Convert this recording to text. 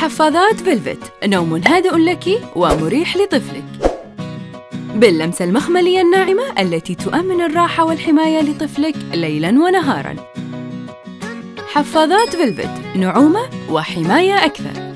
حفاضات فيلفت. نوم هادئ لك ومريح لطفلك. باللمسة المخملية الناعمة التي تؤمن الراحة والحماية لطفلك ليلاً ونهاراً. حفاضات فيلفت. نعومة وحماية أكثر.